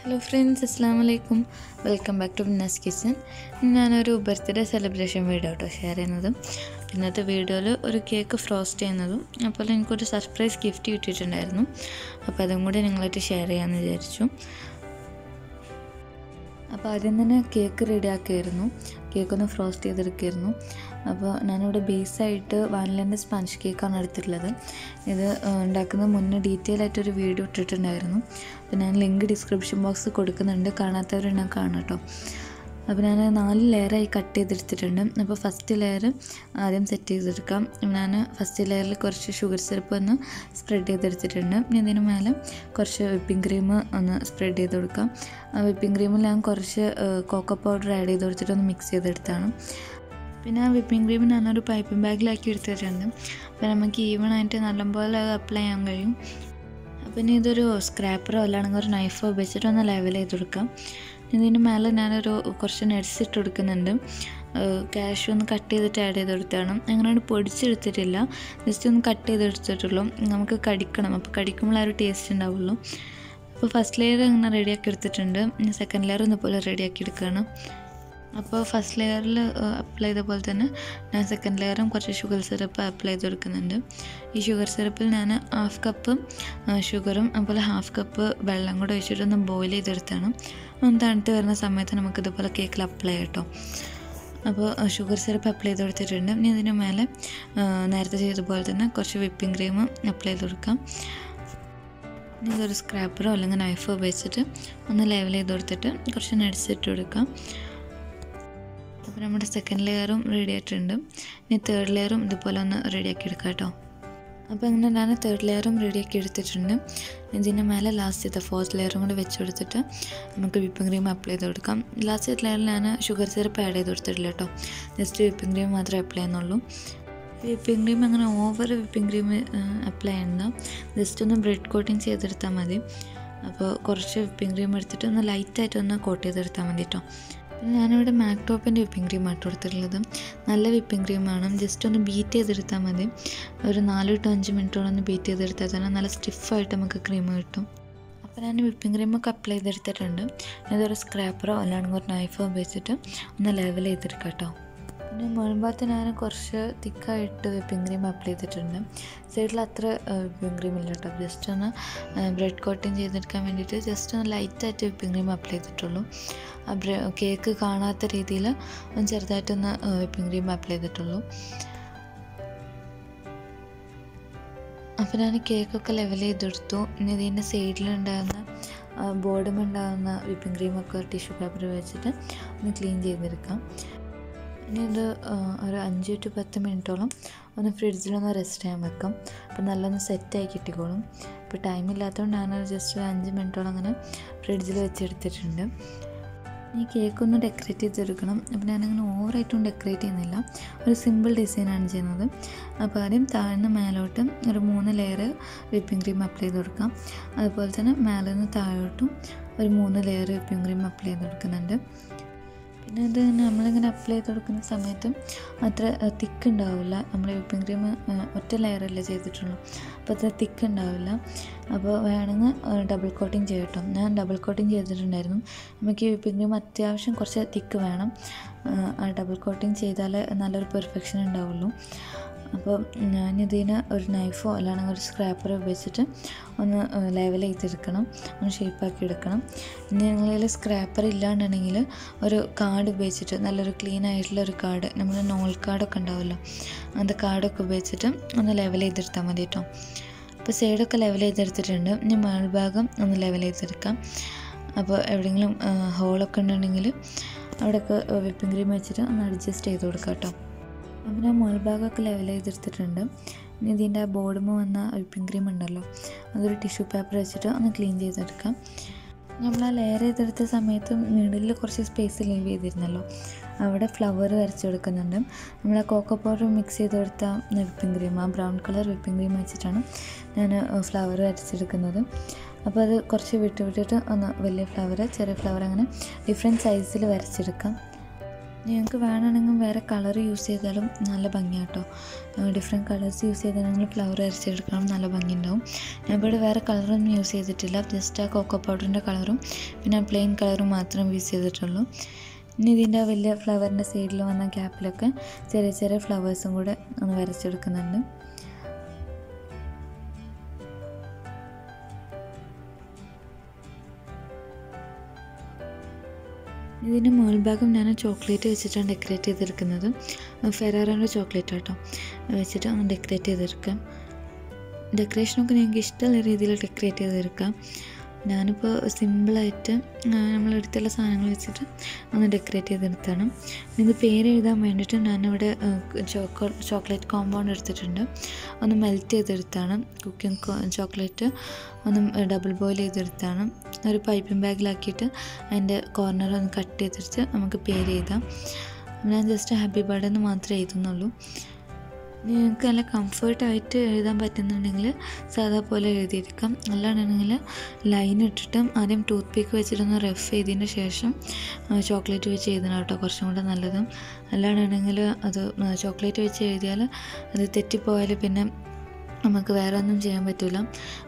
Hello friends അസ്സാം വലൈക്കും welcome back to Binnas kitchen ഞാനൊരു ബർത്ത്ഡേ സെലിബ്രേഷൻ വീഡിയോ കേട്ടോ ഷെയർ ചെയ്യുന്നതും ഇന്നത്തെ വീഡിയോയിൽ ഒരു കേക്ക് ഫ്രോസ്റ്റ് ചെയ്യുന്നതും അതുപോലെ എനിക്കൊരു സർപ്രൈസ് ഗിഫ്റ്റ് കിട്ടിയിട്ടുണ്ടായിരുന്നു. അപ്പോൾ അതും കൂടി നിങ്ങളായിട്ട് ഷെയർ ചെയ്യാമെന്ന് വിചാരിച്ചു. അപ്പോൾ ആദ്യം തന്നെ കേക്ക് റെഡിയാക്കിയായിരുന്നു കേക്കൊന്ന് ഫ്രോസ്റ്റ് ചെയ്തെടുക്കായിരുന്നു. അപ്പോൾ ഞാനിവിടെ ബേസായിട്ട് വാനിലന്റെ സ്പഞ്ച് കേക്കാണ് എടുത്തിട്ടുള്ളത്. ഇത് ഉണ്ടാക്കുന്ന മുന്നേ ഡീറ്റെയിൽ ആയിട്ടൊരു വീഡിയോ ഇട്ടിട്ടുണ്ടായിരുന്നു. അപ്പോൾ ഞാൻ ലിങ്ക് ഡിസ്ക്രിപ്ഷൻ ബോക്സ് കൊടുക്കുന്നുണ്ട്. കാണാത്തവരെണ്ണം കാണാം കേട്ടോ. അപ്പോൾ ഞാൻ നാല് ലെയറായി കട്ട് ചെയ്തെടുത്തിട്ടുണ്ട്. അപ്പോൾ ഫസ്റ്റ് ലെയർ ആദ്യം സെറ്റ് ചെയ്തെടുക്കാം. ഞാൻ ഫസ്റ്റ് ലെയറിൽ കുറച്ച് ഷുഗർ സിറപ്പ് ഒന്ന് സ്പ്രെഡ് ചെയ്തെടുത്തിട്ടുണ്ട്. ഇനി ഇതിന് മേലെ കുറച്ച് വിപ്പിംഗ് ക്രീം ഒന്ന് സ്പ്രെഡ് ചെയ്ത് കൊടുക്കാം. ആ വിപ്പിംഗ് ക്രീമിൽ ഞാൻ കുറച്ച് കോക്കോ പൗഡർ ആഡ് ചെയ്ത് കൊടുത്തിട്ട് ഒന്ന് മിക്സ് ചെയ്തെടുത്താണ്. പിന്നെ ആ വിപ്പിംഗ് ക്രീം ഒരു പൈപ്പിംഗ് ബാഗിലാക്കി എടുത്തിട്ടുണ്ട്. അപ്പോൾ നമുക്ക് ഈവൺ ആയിട്ട് നല്ലപോലെ അപ്ലൈ ചെയ്യാൻ കഴിയും. അപ്പോൾ ഇനി ഇതൊരു സ്ക്രാപ്പറോ അല്ലാണെങ്കിൽ ഒരു നൈഫോ ഉപയോഗിച്ചിട്ട് ഒന്ന് ലെവൽ ചെയ്ത് കൊടുക്കാം. ഇതിന് മേലെ ഞാനൊരു കുറച്ച് നട്സ് ഇട്ട് കൊടുക്കുന്നുണ്ട്. ക്യാഷ് ഒന്ന് കട്ട് ചെയ്തിട്ട് ആഡ് ചെയ്ത് കൊടുത്താണ്. അങ്ങനെ പൊടിച്ചെടുത്തിട്ടില്ല. ജസ്റ്റ് ഒന്ന് കട്ട് ചെയ്ത് ചെയ്തെടുത്തിട്ടുള്ളൂ നമുക്ക് കടിക്കണം. അപ്പോൾ കടിക്കുമ്പോൾ ആ ഒരു ടേസ്റ്റ് ഉണ്ടാവുള്ളൂ. അപ്പോൾ ഫസ്റ്റ് ലെയർ ഇങ്ങനെ റെഡിയാക്കി എടുത്തിട്ടുണ്ട്. സെക്കൻഡ് ലെയർ ഒന്നുപോലെ റെഡിയാക്കി എടുക്കുകയാണ്. അപ്പോൾ ഫസ്റ്റ് ലെയറിൽ അപ്ലൈ ചെയ്ത പോലെ തന്നെ ഞാൻ സെക്കൻഡ് ലെയറും കുറച്ച് ഷുഗർ സിറപ്പ് അപ്ലൈ ചെയ്ത് കൊടുക്കുന്നുണ്ട് ഈ ഷുഗർ സിറപ്പിൽ ഞാൻ ഹാഫ് കപ്പ് ഷുഗറും അതുപോലെ ഹാഫ് കപ്പ് വെള്ളം കൂടെ ഒഴിച്ചിട്ടൊന്ന് ബോയിൽ ചെയ്തെടുത്താണ്. ഒന്ന് തണുത്ത് വരുന്ന സമയത്ത് നമുക്കിതുപോലെ കേക്കിൽ അപ്ലൈ കേട്ടോ അപ്പോൾ ഷുഗർ സിറപ്പ് അപ്ലൈ ചെയ്ത് കൊടുത്തിട്ടുണ്ട്. ഇനി ഇതിന് മേലെ നേരത്തെ ചെയ്ത പോലെ തന്നെ കുറച്ച് വിപ്പിംഗ് ക്രീം അപ്ലൈ ചെയ്ത് കൊടുക്കാം. ഇനി ഇതൊരു സ്ക്രാപ്പറോ അല്ലെങ്കിൽ നൈഫോ ഉപയോഗിച്ചിട്ട് ഒന്ന് ലെവൽ ചെയ്ത് കൊടുത്തിട്ട് കുറച്ച് നടിച്ചിട്ട് കൊടുക്കാം. അപ്പോൾ നമ്മുടെ സെക്കൻഡ് ലെയറും റെഡി ആയിട്ടുണ്ട്. ഇനി തേർഡ് ലെയറും ഇതുപോലെ ഒന്ന് റെഡിയാക്കി എടുക്കാം കേട്ടോ. അപ്പോൾ ഇങ്ങനെ ഞാൻ തേർഡ് ലെയറും റെഡിയാക്കി എടുത്തിട്ടുണ്ട്. ഇതിന്റെ മേലെ ലാസ്റ്റത്തെ ഫോർത്ത് ലെയറും കൂടി വെച്ച് കൊടുത്തിട്ട് നമുക്ക് വിപ്പിംഗ് ക്രീം അപ്ലൈ ചെയ്ത് കൊടുക്കാം. ലാസ്റ്റ് ലെയറിൽ ഞാൻ ഷുഗർ സിറപ്പ് ആഡ് ചെയ്ത് കൊടുത്തിട്ടില്ല കേട്ടോ. ജസ്റ്റ് വിപ്പിംഗ് ക്രീം മാത്രമേ അപ്ലൈ ചെയ്യുന്നുള്ളൂ. വിപ്പിംഗ് ക്രീം അങ്ങനെ ഓവർ വിപ്പിംഗ് ക്രീം അപ്ലൈ ചെയ്യണ്ട. ജസ്റ്റ് ഒന്ന് ബ്രെഡ് കോട്ടിങ് ചെയ്തെടുത്താൽ മതി. അപ്പോൾ കുറച്ച് വിപ്പിംഗ് ക്രീം എടുത്തിട്ട് ഒന്ന് ലൈറ്റായിട്ട് ഒന്ന് കോട്ട് ചെയ്തെടുത്താൽ മതി കേട്ടോ. ഞാനിവിടെ മാക്ടോപ്പിന്റെ വിപ്പിംഗ് ക്രീം ആയിട്ട് കൊടുത്തിട്ടുള്ളത് നല്ല വിപ്പിംഗ് ക്രീമാണ് ജസ്റ്റ് ഒന്ന് ബീറ്റ് ചെയ്തെടുത്താൽ മതി. ഒരു നാലു ടു അഞ്ച് മിനിറ്റോളം ഒന്ന് ബീറ്റ് ചെയ്തെടുത്താൽ തന്നെ നല്ല സ്റ്റിഫായിട്ട് നമുക്ക് ക്രീം കിട്ടും. അപ്പോൾ ഞാൻ വിപ്പിംഗ് ക്രീമൊക്കെ അപ്ലൈ ചെയ്തെടുത്തിട്ടുണ്ട്. ഇതൊരു സ്ക്രാപ്പറോ അല്ലാണെങ്കിൽ ഒരു നൈഫോ ഉപയോഗിച്ചിട്ട് ഒന്ന് ലെവൽ ചെയ്തെടുക്കാം കേട്ടോ പിന്നെ മുൻഭാഗത്ത് ഞാൻ കുറച്ച് തിക്കായിട്ട് വിപ്പിംഗ് ക്രീം അപ്ലൈ ചെയ്തിട്ടുണ്ട്. സൈഡിൽ അത്ര വിപ്പിംഗ് ക്രീം ഇല്ല കേട്ടോ. ജസ്റ്റ് ഒന്ന് ബ്രെഡ് കോട്ടിങ് ചെയ്തെടുക്കാൻ വേണ്ടിയിട്ട് ജസ്റ്റ് ഒന്ന് ലൈറ്റായിട്ട് വിപ്പിംഗ് ക്രീം അപ്ലൈ ചെയ്തിട്ടുള്ളൂ. കേക്ക് കാണാത്ത രീതിയിൽ ഒന്ന് ചെറുതായിട്ടൊന്ന് വിപ്പിംഗ് ക്രീം അപ്ലൈ ചെയ്തിട്ടുള്ളൂ. അപ്പോൾ ഞാൻ കേക്കൊക്കെ ലെവൽ ചെയ്തെടുത്തു. ഇനി ഇതിന്റെ സൈഡിലുണ്ടാകുന്ന ബോർഡുമുണ്ടാകുന്ന വിപ്പിംഗ് ക്രീമൊക്കെ ടിഷ്യൂ പേപ്പർ വെച്ചിട്ട് ഒന്ന് ക്ലീൻ ചെയ്തെടുക്കാം. ഇനി ഇത് ഒരു അഞ്ച് ടു പത്ത് മിനിറ്റോളം ഒന്ന് ഫ്രിഡ്ജിലൊന്ന് റെസ്റ്റ് ചെയ്യാൻ വെക്കും. അപ്പോൾ നല്ലൊന്ന് സെറ്റായി കിട്ടിക്കോളും. ഇപ്പോൾ ടൈം ഇല്ലാത്തതുകൊണ്ട് ഞാൻ ജസ്റ്റ് ഒരു അഞ്ച് മിനിറ്റോളം അങ്ങനെ ഫ്രിഡ്ജിൽ വെച്ചെടുത്തിട്ടുണ്ട്. ഈ കേക്ക് ഒന്ന് ഡെക്കറേറ്റ് ചെയ്തെടുക്കണം. അപ്പോൾ ഞാനങ്ങനെ ഓവറായിട്ടും ഡെക്കറേറ്റ് ചെയ്യുന്നില്ല. ഒരു സിമ്പിൾ ഡിസൈനാണ് ചെയ്യുന്നത്. അപ്പോൾ ആദ്യം താഴ്ന്ന് മേലോട്ട് ഒരു മൂന്ന് ലെയർ വിപ്പിംഗ് ക്രീം അപ്ലൈ ചെയ്ത് കൊടുക്കാം. അതുപോലെ തന്നെ മേലെ നിന്ന് താഴോട്ടും ഒരു മൂന്ന് ലെയർ വിപ്പിംഗ് ക്രീം അപ്ലൈ ചെയ്ത് കൊടുക്കുന്നുണ്ട്. പിന്നെ അത് നമ്മളിങ്ങനെ അപ്ലൈ ചെയ്ത് കൊടുക്കുന്ന സമയത്തും അത്ര തിക്ക് ഉണ്ടാവില്ല നമ്മൾ വിപ്പിംഗ് ക്രീം ഒറ്റ ലെയറല്ലേ ചെയ്തിട്ടുള്ളൂ. അപ്പോൾ അത്ര തിക്ക് ഉണ്ടാവില്ല അപ്പോൾ വേണമെങ്കിൽ ഡബിൾ കോട്ടിങ് ചെയ്യട്ടോ. ഞാൻ ഡബിൾ കോട്ടിങ് ചെയ്തിട്ടുണ്ടായിരുന്നു. നമുക്ക് ഈ വിപ്പിംഗ് ക്രീം അത്യാവശ്യം കുറച്ച് തിക്ക് വേണം. ഡബിൾ കോട്ടിങ് ചെയ്താൽ നല്ലൊരു പെർഫെക്ഷൻ ഉണ്ടാവുള്ളൂ. അപ്പോൾ ഞാനിതിന് ഒരു നൈഫോ അല്ലാണെങ്കിൽ ഒരു സ്ക്രാപ്പറോ ഉപയോഗിച്ചിട്ട് ഒന്ന് ലെവൽ ചെയ്തെടുക്കണം. ഒന്ന് ഷേപ്പാക്കി എടുക്കണം. ഇനി നിങ്ങളിൽ സ്ക്രാപ്പർ ഇല്ലാണ്ടുണ്ടെങ്കിൽ ഒരു കാർഡ് ഉപയോഗിച്ചിട്ട് നല്ലൊരു ക്ലീൻ ആയിട്ടുള്ള ഒരു കാർഡ് നമ്മൾ നോൾ കാർഡൊക്കെ ഉണ്ടാവുമല്ലോ അത് കാർഡൊക്കെ ഉപയോഗിച്ചിട്ട് ഒന്ന് ലെവൽ ചെയ്തെടുത്താൽ മതി കേട്ടോ. അപ്പോൾ സൈഡൊക്കെ ലെവൽ ചെയ്തെടുത്തിട്ടുണ്ട്. ഇനി മേൾഭാഗം ഒന്ന് ലെവൽ ചെയ്തെടുക്കാം. അപ്പോൾ എവിടെയെങ്കിലും ഹോളൊക്കെ ഉണ്ടെങ്കിൽ അവിടെയൊക്കെ വിപ്പിംഗ് ക്രീം വെച്ചിട്ട് ഒന്ന് അഡ്ജസ്റ്റ് ചെയ്ത് കൊടുക്കാം കേട്ടോ. അപ്പോൾ ഞാൻ മുൾഭാഗമൊക്കെ ലെവൽ ചെയ്തെടുത്തിട്ടുണ്ട്. ഇനി ഇതിന്റെ ആ ബോർഡുമ്പോൾ വന്ന വിപ്പിംഗ് ക്രീം ഉണ്ടല്ലോ. അതൊരു ടിഷ്യൂ പേപ്പർ വെച്ചിട്ട് ഒന്ന് ക്ലീൻ ചെയ്തെടുക്കാം. നമ്മൾ ആ ലെയർ ചെയ്തെടുത്ത സമയത്ത് മിഡിലിൽ കുറച്ച് സ്പേസ് ലീവ് ചെയ്തിരുന്നല്ലോ. അവിടെ ഫ്ലവർ വരച്ച് കൊടുക്കുന്നുണ്ട്. നമ്മൾ ആ കോക്കോ പൗഡർ മിക്സ് ചെയ്ത് കൊടുത്ത വിപ്പിംഗ് ക്രീം ആ ബ്രൗൺ കളർ വിപ്പിംഗ് ക്രീം വെച്ചിട്ടാണ് ഞാൻ ഫ്ലവർ വരച്ചെടുക്കുന്നത്. അപ്പോൾ അത് കുറച്ച് വിട്ട് വിട്ടിട്ട് ഒന്ന് വലിയ ഫ്ലവർ ചെറിയ ഫ്ലവർ അങ്ങനെ ഡിഫറെന്റ് സൈസിൽ വരച്ചെടുക്കാം. നിങ്ങൾക്ക് വേണമെങ്കിൽ വേറെ കളർ യൂസ് ചെയ്താലും നല്ല ഭംഗിയാട്ടോ. ഡിഫറെന്റ് കളേഴ്സ് യൂസ് ചെയ്താണെങ്കിൽ ഫ്ലവർ അരച്ചെടുക്കണം നല്ല ഭംഗിയുണ്ടാവും. ഞാൻ ഇവിടെ വേറെ കളറൊന്നും യൂസ് ചെയ്തിട്ടില്ല. ജസ്റ്റ് ആ കോക്കോ പൗഡറിന്റെ കളറും പിന്നെ പ്ലെയിൻ കളറും മാത്രം യൂസ് ചെയ്തിട്ടുള്ളൂ. ഇനി ഇതിന്റെ വലിയ ഫ്ലവറിന്റെ സൈഡിൽ വന്ന ഗ്യാപ്പിലൊക്കെ ചെറിയ ചെറിയ ഫ്ലവേഴ്സും കൂടെ ഒന്ന് വരച്ചെടുക്കുന്നുണ്ട്. ഇതിന്റെ മുകൾഭാഗം ഞാൻ ചോക്ലേറ്റ് വെച്ചിട്ടാണ് ഡെക്കറേറ്റ് ചെയ്തെടുക്കുന്നത്. ഫെറാറോന്റെ ചോക്ലേറ്റ് കേട്ടോ വെച്ചിട്ട് ഡെക്കറേറ്റ് ചെയ്തെടുക്കാം. ഡെക്കറേഷനൊക്കെ നിങ്ങൾക്ക് ഇഷ്ടമുള്ള രീതിയിൽ ഡെക്കറേറ്റ് ചെയ്തെടുക്കാം. ഞാനിപ്പോൾ സിമ്പിളായിട്ട് നമ്മൾ എടുത്തുള്ള സാധനങ്ങൾ വെച്ചിട്ട് ഒന്ന് ഡെക്കറേറ്റ് ചെയ്തെടുത്താണ്. ഇത് പേര് എഴുതാൻ വേണ്ടിയിട്ട് ഞാനിവിടെ ചോക്കോ ചോക്ലേറ്റ് കോമ്പൗണ്ട് എടുത്തിട്ടുണ്ട്. ഒന്ന് മെൽറ്റ് ചെയ്തെടുത്താണ്. കുക്കിംഗ് ചോക്ലേറ്റ് ഒന്ന് ഡബിൾ ബോയിൽ ചെയ്തെടുത്താണ്. ഒരു പൈപ്പിംഗ് ബാഗിലാക്കിയിട്ട് അതിന്റെ കോർണർ ഒന്ന് കട്ട് ചെയ്തെടുത്ത് നമുക്ക് പേര് എഴുതാം. ഞാൻ ജസ്റ്റ് ഹാപ്പി ബർത്ത്ഡേ എന്ന് മാത്രമേ എഴുതുന്നുള്ളൂ. നിങ്ങൾക്ക് നല്ല കംഫർട്ടായിട്ട് എഴുതാൻ പറ്റുന്നുണ്ടെങ്കിൽ സാധാ പോലെ എഴുതിയിരിക്കാം. അല്ലാണ്ടെങ്കിൽ ലൈൻ ഇട്ടിട്ടും ആദ്യം ടൂത്ത് പീക്ക് വെച്ചിട്ടൊന്ന് റഫ് ചെയ്തതിന് ശേഷം ചോക്ലേറ്റ് വെച്ച് എഴുതണം കേട്ടോ. കുറച്ചും കൂടെ നല്ലത്. അല്ലാണ്ടെങ്കിൽ അത് ചോക്ലേറ്റ് വെച്ച് എഴുതിയാൽ അത് തെറ്റിപ്പോയാൽ പിന്നെ നമുക്ക് വേറെ ഒന്നും ചെയ്യാൻ പറ്റില്ല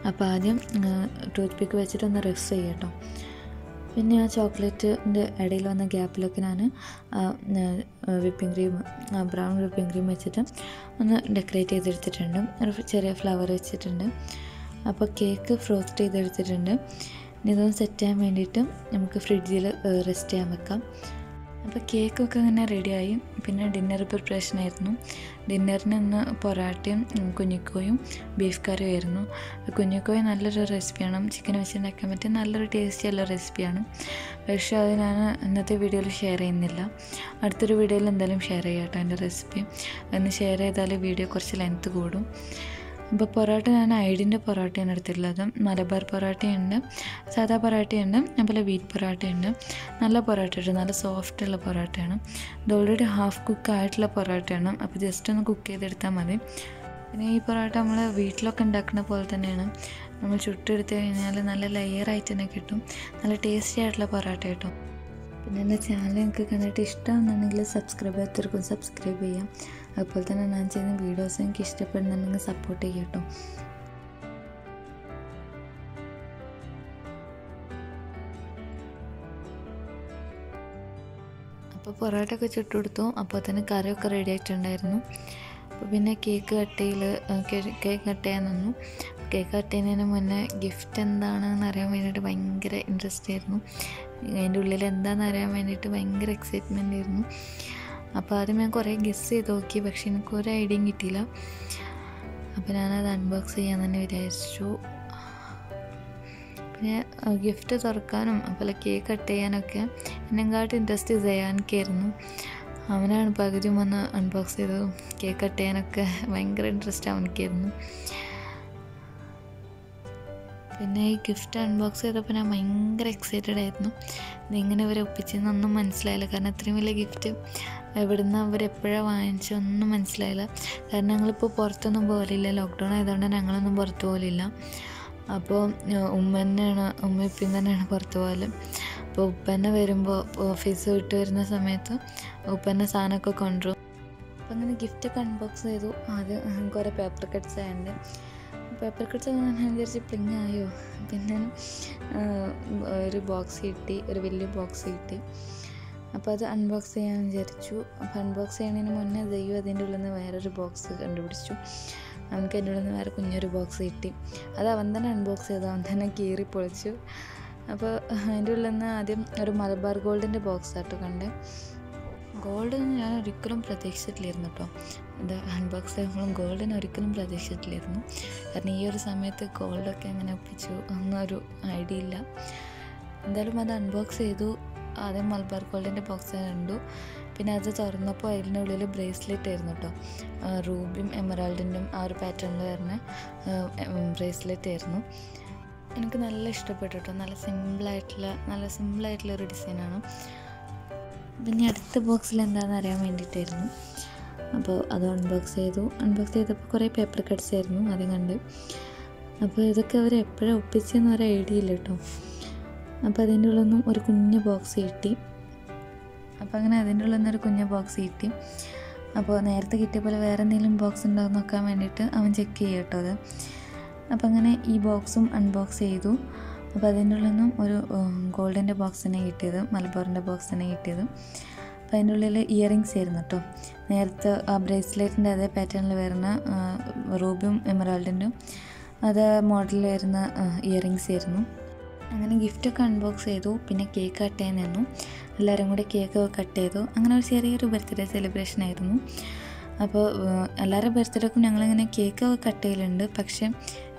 അപ്പോൾ ആദ്യം ടൂത്ത് പീക്ക് വെച്ചിട്ടൊന്ന് റഫ് ചെയ്യട്ടോ പിന്നെ ആ ചോക്ലേറ്റിന്റെ ഇടയിൽ വന്ന ഗ്യാപ്പിലൊക്കെ ഞാൻ whipping cream brown whipping cream വെച്ചിട്ട് ഒന്ന് ഡെക്കറേറ്റ് ചെയ്തെടുത്തിട്ടുണ്ട്. ഒരു ചെറിയ ഫ്ലവർ വെച്ചിട്ടുണ്ട്. അപ്പോൾ കേക്ക് ഫ്രോസ്റ്റ് ചെയ്തെടുത്തിട്ടുണ്ട്. ഇനി ഇതൊന്ന് സെറ്റ് ചെയ്യാൻ വേണ്ടിയിട്ട് നമുക്ക് ഫ്രിഡ്ജിൽ റെസ്റ്റ് ചെയ്യാൻ വെക്കാം. അപ്പോൾ കേക്കൊക്കെ അങ്ങനെ റെഡിയായി പിന്നെ ഡിന്നർ പ്രിപ്പറേഷൻ ആയിരുന്നു. ഡിന്നറിന് ഇന്ന് പൊറാട്ടയും കുഞ്ഞിക്കോയും ബീഫ് കറിയും ആയിരുന്നു. കുഞ്ഞിക്കോയ നല്ലൊരു റെസിപ്പിയാണ് ചിക്കൻ വെച്ചുണ്ടാക്കാൻ പറ്റിയ നല്ലൊരു ടേസ്റ്റിയുള്ള റെസിപ്പിയാണ് പക്ഷേ അത് ഞാൻ ഇന്നത്തെ വീഡിയോയിൽ ഷെയർ ചെയ്യുന്നില്ല. അടുത്തൊരു വീഡിയോയിൽ എന്തായാലും ഷെയർ ചെയ്യാം കേട്ടോ എന്റെ റെസിപ്പി ഒന്ന് ഷെയർ ചെയ്താൽ വീഡിയോ കുറച്ച് ലെങ്ത്ത് കൂടും. ഇപ്പോൾ പൊറോട്ട ഞാൻ ഐഡിന്റെ പൊറോട്ടയാണ് എടുത്തിട്ടുള്ളത്. മലബാർ പൊറോട്ടയുണ്ട് സാധാ പൊറോട്ടയുണ്ട് അതുപോലെ വീറ്റ് പൊറോട്ടയുണ്ട്. നല്ല പൊറോട്ട ഉണ്ട് നല്ല സോഫ്റ്റുള്ള പൊറോട്ടയാണ്. ഇത് ഓൾറെഡി ഹാഫ് കുക്ക് ആയിട്ടുള്ള പൊറോട്ടയാണ്. അപ്പോൾ ജസ്റ്റ് ഒന്ന് കുക്ക് ചെയ്തെടുത്താൽ മതി. പിന്നെ ഈ പൊറോട്ട നമ്മൾ വീട്ടിലൊക്കെ ഉണ്ടാക്കുന്ന പോലെ തന്നെയാണ്. നമ്മൾ ചുട്ടെടുത്ത് കഴിഞ്ഞാൽ നല്ല ലെയർ ലെയറായിട്ട് തന്നെ കിട്ടും. നല്ല ടേസ്റ്റി ആയിട്ടുള്ള പൊറോട്ട കിട്ടും. പിന്നെ എന്റെ ചാനൽ നിങ്ങൾക്ക് കണ്ടിട്ട് ഇഷ്ടമാണെന്നുണ്ടെങ്കിൽ സബ്സ്ക്രൈബ് ചെയ്യാത്തവർക്കും സബ്സ്ക്രൈബ് ചെയ്യാം. അതുപോലെ തന്നെ ഞാൻ ചെയ്യുന്ന വീഡിയോസ് എനിക്ക് ഇഷ്ടപ്പെടുന്നുണ്ടെങ്കിൽ സപ്പോർട്ട് ചെയ്യാം കേട്ടോ. അപ്പോൾ പൊറോട്ട ഒക്കെ ചുട്ടുകൊടുത്തു അപ്പോൾ തന്നെ കറിയൊക്കെ റെഡി ആയിട്ടുണ്ടായിരുന്നു. അപ്പോൾ പിന്നെ കേക്ക് കട്ട് ചെയ്യൽ കേക്ക് കട്ട് ചെയ്യാൻ നിന്നു. കേക്ക് കട്ട് ചെയ്യുന്നതിന് മുന്നേ ഗിഫ്റ്റ് എന്താണെന്ന് അറിയാൻ വേണ്ടിയിട്ട് ഭയങ്കര ഇൻട്രസ്റ്റ് ആയിരുന്നു. അതിന്റെ ഉള്ളിൽ എന്താണെന്ന് അറിയാൻ വേണ്ടിയിട്ട് ഭയങ്കര എക്സൈറ്റ്മെന്റ് ആയിരുന്നു. അപ്പോൾ ആദ്യം ഞാൻ കുറേ ഗസ് ചെയ്ത് നോക്കി പക്ഷെ എനിക്ക് ഒരു ഐഡിയയും കിട്ടിയില്ല. അപ്പോൾ ഞാനത് അൺബോക്സ് ചെയ്യാൻ തന്നെ വിചാരിച്ചു. പിന്നെ ഗിഫ്റ്റ് തുറക്കാനും അതുപോലെ കേക്ക് കട്ട് ചെയ്യാനൊക്കെ എന്നെങ്കാട്ട് ഇൻട്രസ്റ്റ് ചെയ്യാനൊക്കെയായിരുന്നു അവനാണ് പകുതി വന്ന് അൺബോക്സ് ചെയ്തതും കേക്ക് കട്ട് ചെയ്യാനൊക്കെ ഭയങ്കര ഇൻട്രസ്റ്റ് അവനക്കായിരുന്നു. പിന്നെ ഈ ഗിഫ്റ്റ് അൺബോക്സ് ചെയ്തപ്പോൾ ഞാൻ ഭയങ്കര എക്സൈറ്റഡ് ആയിരുന്നു. ഇതെങ്ങനെ ഇവരെ ഒപ്പിച്ചെന്നൊന്നും മനസ്സിലായില്ല. കാരണം ഇത്രയും വലിയ ഗിഫ്റ്റ് എവിടുന്ന് അവർ എപ്പോഴാണ് വാങ്ങിച്ചൊന്നും മനസ്സിലായില്ല. കാരണം ഞങ്ങളിപ്പോൾ പുറത്തൊന്നും പോകലില്ല. ലോക്ക്ഡൗൺ ആയതുകൊണ്ട് ഞങ്ങളൊന്നും പുറത്ത് പോകലില്ല. അപ്പോൾ ഉമ്മ തന്നെയാണ് ഉമ്മ ഇപ്പം തന്നെയാണ് പുറത്ത് പോകൽ അപ്പോൾ ഉപ്പന്നെ വരുമ്പോൾ ഓഫീസ് വിട്ട് വരുന്ന സമയത്ത് ഉപ്പന്നെ സാധനമൊക്കെ കൊണ്ടുവരും. അപ്പം അങ്ങനെ ഗിഫ്റ്റൊക്കെ അൺബോക്സ് ചെയ്തു. ആദ്യം കുറേ പേപ്പർ കട്ട്സ് ആയതുകൊണ്ട് പേപ്പർ കട്ട്സ് ഞാൻ വിചാരിച്ച് പ്ലിങ് ആയോ? പിന്നെ ഒരു ബോക്സ് കിട്ടി ഒരു വലിയ ബോക്സ് കിട്ടി. അപ്പോൾ അത് അൺബോക്സ് ചെയ്യാൻ വിചാരിച്ചു. അപ്പോൾ അൺബോക്സ് ചെയ്യുന്നതിന് മുന്നേ ദൈവം അതിന്റെ ഉള്ളിൽ നിന്ന് വേറൊരു ബോക്സ് കണ്ടുപിടിച്ചു. നമുക്ക് അതിന്റെ ഉള്ളിൽ നിന്ന് വേറെ കുഞ്ഞൊരു ബോക്സ് കിട്ടി. അത് അവൻ തന്നെ അൺബോക്സ് ചെയ്തു. അവൻ തന്നെ കീറി പൊളിച്ചു. അപ്പോൾ അതിന്റെ ഉള്ളിൽ നിന്ന് ആദ്യം ഒരു മലബാർ ഗോൾഡിന്റെ ബോക്സ് ആട്ടോ കണ്ടേ. ഗോൾഡ് ഞാൻ ഒരിക്കലും പ്രതീക്ഷിച്ചിട്ടില്ലായിരുന്നു കേട്ടോ. ഇത് അൺബോക്സ് ചെയ്യുമ്പോഴും ഗോൾഡിന് ഒരിക്കലും പ്രതീക്ഷിച്ചിട്ടില്ലായിരുന്നു. കാരണം ഈ ഒരു സമയത്ത് ഗോൾഡൊക്കെ എങ്ങനെ ഒപ്പിച്ചു എന്നൊരു ഐഡിയ ഇല്ല. എന്തായാലും അത് അൺബോക്സ് ചെയ്തു. ആദ്യം മലബാർ ഗോൾഡിന്റെ ബോക്സ് കണ്ടു. പിന്നെ അത് തുറന്നപ്പോൾ അതിന്റെ ഉള്ളിൽ ബ്രേസ്ലെറ്റ് ആയിരുന്നു കേട്ടോ. റൂബിയും എമറാൾഡിന്റെയും ആ ഒരു പാറ്റേണിൽ വരുന്ന ബ്രേസ്ലെറ്റ് ആയിരുന്നു. എനിക്ക് നല്ല ഇഷ്ടപ്പെട്ടു കേട്ടോ. നല്ല സിമ്പിളായിട്ടുള്ള നല്ല സിമ്പിളായിട്ടുള്ള ഒരു ഡിസൈനാണ് പിന്നെ അടുത്ത ബോക്സിൽ എന്താണെന്ന് അറിയാൻ വേണ്ടിയിട്ടായിരുന്നു. അപ്പോൾ അത് അൺബോക്സ് ചെയ്തു. അൺബോക്സ് ചെയ്തപ്പോൾ കുറേ പേപ്പർ കട്ട്സ് ആയിരുന്നു ആദ്യം കണ്ട്. അപ്പോൾ ഇതൊക്കെ അവർ എപ്പോഴും ഒപ്പിച്ചെന്ന് ഒരു ഐഡിയ ഇല്ല കേട്ടോ. അപ്പോൾ അതിന്റെ ഉള്ളൊന്നും ഒരു കുഞ്ഞ് ബോക്സ് കിട്ടി. അപ്പോൾ അങ്ങനെ അതിന്റെ ഉള്ളിൽ നിന്നൊരു കുഞ്ഞു ബോക്സ് കിട്ടി. അപ്പോൾ നേരത്തെ കിട്ടിയ പോലെ വേറെ എന്തെങ്കിലും ബോക്സ് ഉണ്ടോയെന്ന് നോക്കാൻ വേണ്ടിയിട്ട് അവൻ ചെക്ക് ചെയ്യട്ടോ അത്. അപ്പോൾ അങ്ങനെ ഈ ബോക്സും അൺബോക്സ് ചെയ്തു. അപ്പോൾ അതിന്റെ നിന്നും ഒരു ഗോൾഡിന്റെ ബോക്സ് തന്നെ കിട്ടിയത് മലബാറിന്റെ ബോക്സ് തന്നെ കിട്ടിയത്. അപ്പോൾ അതിന്റെ ഉള്ളിൽ ഇയറിങ്സ് ആയിരുന്നു കേട്ടോ. നേരത്തെ ആ ബ്രേസ്ലെറ്റിന്റെ അതേ പാറ്റേണിൽ വരുന്ന റൂബിയും എമറാൾഡിന്റെയും അതേ മോഡലിൽ വരുന്ന ഇയറിങ്സ് ആയിരുന്നു. അങ്ങനെ ഗിഫ്റ്റൊക്കെ അൺബോക്സ് ചെയ്തു. പിന്നെ കേക്ക് കട്ട് ചെയ്യാൻ നിന്നു എല്ലാവരും കൂടി കേക്ക് കട്ട് ചെയ്തു. അങ്ങനെ ഒരു ചെറിയൊരു ബർത്ത്ഡേ സെലിബ്രേഷൻ ആയിരുന്നു. അപ്പോൾ എല്ലാവരുടെ ബർത്ത്ഡേക്കും ഞങ്ങളിങ്ങനെ കേക്ക് കട്ട് ചെയ്യലുണ്ട്. പക്ഷേ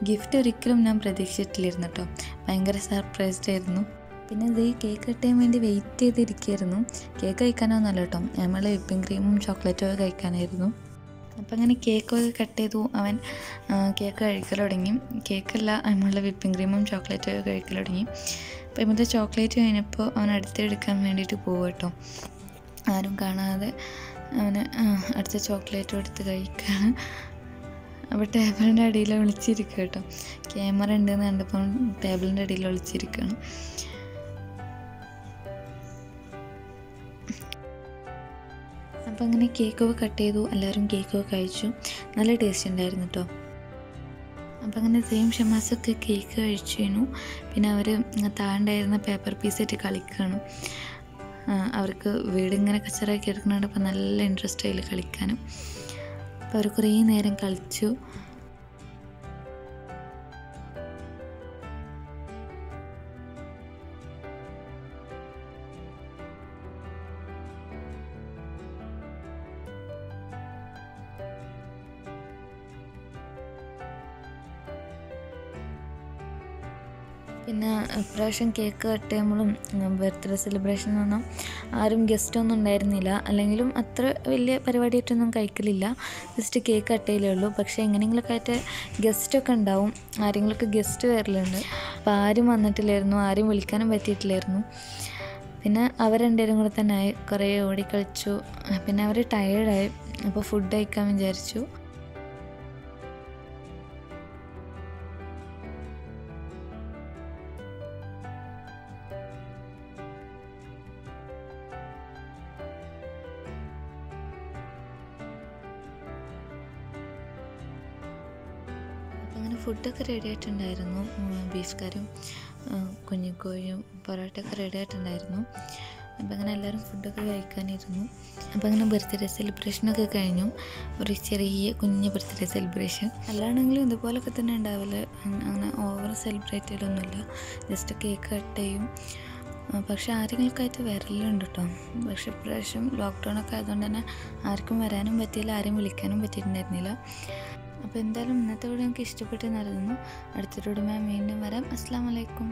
ഗിഫ്റ്റ് ഒരിക്കലും ഞാൻ പ്രതീക്ഷിച്ചിട്ടില്ലായിരുന്നു കേട്ടോ ഭയങ്കര സർപ്രൈസ്ഡ് ആയിരുന്നു. പിന്നെ ഇത് കേക്ക് കട്ട് ചെയ്യാൻ വേണ്ടി വെയിറ്റ് ചെയ്തിരിക്കുകയായിരുന്നു. കേക്ക് കഴിക്കാനൊന്നുമല്ല കേട്ടോ നമ്മൾ വിപ്പിംഗ് ക്രീമും ചോക്ലേറ്റും ഒക്കെ കഴിക്കാനായിരുന്നു. അപ്പം അങ്ങനെ കേക്കൊക്കെ കട്ട് ചെയ്തു. അവൻ കേക്ക് കഴിക്കൽ തുടങ്ങി. കേക്കല്ല നമ്മളുടെ വിപ്പിംഗ് ക്രീമും ചോക്ലേറ്റും ഒക്കെ കഴിക്കൽ തുടങ്ങി. അപ്പോൾ ഇവിടുത്തെ ചോക്ലേറ്റ് കഴിഞ്ഞപ്പോൾ അവൻ അടുത്തെടുക്കാൻ വേണ്ടിയിട്ട് പോകും കേട്ടോ ആരും കാണാതെ അവന് അടുത്ത ചോക്ലേറ്റും എടുത്ത് കഴിക്കുകയാണ് അപ്പോൾ ടേബിളിന്റെ അടിയിൽ ഒളിച്ചിരിക്കുക കേട്ടോ. ക്യാമറ ഉണ്ടെന്ന് കണ്ടപ്പോൾ ടേബിളിന്റെ അടിയിൽ ഒളിച്ചിരിക്കണം അപ്പോൾ അങ്ങനെ കേക്കൊക്കെ കട്ട് ചെയ്തു. എല്ലാവരും കേക്കൊക്കെ കഴിച്ചു. നല്ല ടേസ്റ്റ് ഉണ്ടായിരുന്നു കേട്ടോ അപ്പം അങ്ങനെ സെയിം ഷമാസൊക്കെ കേക്ക് കഴിച്ചു കഴിഞ്ഞു പിന്നെ അവർ താണ്ടായിരുന്ന പേപ്പർ പീസായിട്ട് കളിക്കുകയാണ്. അവർക്ക് വീട് ഇങ്ങനെ കച്ചറാക്കി എടുക്കുന്നുണ്ട് അപ്പോൾ നല്ല ഇൻട്രസ്റ്റ് അതിൽ കളിക്കാനും. അപ്പോൾ അവർ കുറേ നേരം കളിച്ചു. ഇപ്രാവശ്യം കേക്ക് കട്ട് ചെയ്യുമ്പോഴും ബർത്ത്ഡേ സെലിബ്രേഷൻ ഒന്നും ആരും ഗസ്റ്റൊന്നും ഉണ്ടായിരുന്നില്ല. അല്ലെങ്കിലും അത്ര വലിയ പരിപാടിയായിട്ടൊന്നും കഴിക്കലില്ല. ജസ്റ്റ് കേക്ക് കട്ട് ചെയ്യലേ ഉള്ളൂ. പക്ഷേ എങ്ങനെയെങ്കിലുമൊക്കെ ആയിട്ട് ഗസ്റ്റൊക്കെ ഉണ്ടാവും. ആരെങ്കിലുമൊക്കെ ഗസ്റ്റ് വരലുണ്ട്. അപ്പോൾ ആരും വന്നിട്ടില്ലായിരുന്നു. ആരും വിളിക്കാനും പറ്റിയിട്ടില്ലായിരുന്നു. പിന്നെ അവർ രണ്ടുപേരും കൂടെ തന്നെ ആയി. കുറേ ഓടിക്കളിച്ചു പിന്നെ അവർ ടയേർഡായി അപ്പോൾ ഫുഡ് കഴിക്കാൻ വിചാരിച്ചു. അങ്ങനെ ഫുഡൊക്കെ റെഡി ആയിട്ടുണ്ടായിരുന്നു. ബീഫ് കറിയും കുഞ്ഞിക്കോഴിയും പൊറോട്ടയൊക്കെ റെഡി ആയിട്ടുണ്ടായിരുന്നു. അപ്പോൾ അങ്ങനെ എല്ലാവരും ഫുഡൊക്കെ കഴിക്കാനിരുന്നു. അപ്പോൾ അങ്ങനെ ബർത്ത്ഡേ സെലിബ്രേഷനൊക്കെ കഴിഞ്ഞു. ഒരു ചെറിയ കുഞ്ഞ് ബർത്ത്ഡേ സെലിബ്രേഷൻ അല്ലാണെങ്കിലും ഇതുപോലൊക്കെ തന്നെ ഉണ്ടാവില്ല അങ്ങനെ ഓവർ സെലിബ്രേറ്റ് ചെയ്യലൊന്നുമില്ല. ജസ്റ്റ് കേക്ക് കട്ട് ചെയ്യും പക്ഷേ ആരെങ്കിലുമൊക്കെയായിട്ട് വരലുണ്ട് കേട്ടോ പക്ഷെ ഇപ്രാവശ്യം ലോക്ക്ഡൗൺ ഒക്കെ ആയതുകൊണ്ട് തന്നെ ആർക്കും വരാനും പറ്റിയില്ല ആരെയും വിളിക്കാനും പറ്റിയിട്ടുണ്ടായിരുന്നില്ല. അപ്പോൾ എന്തായാലും ഇന്നത്തെ വീഡിയോ എനിക്ക് ഇഷ്ടപ്പെട്ടെന്ന് അറിയുന്നു അടുത്തൊരു വീഡിയോ വീണ്ടും വരാം. അസ്സാം വലൈക്കും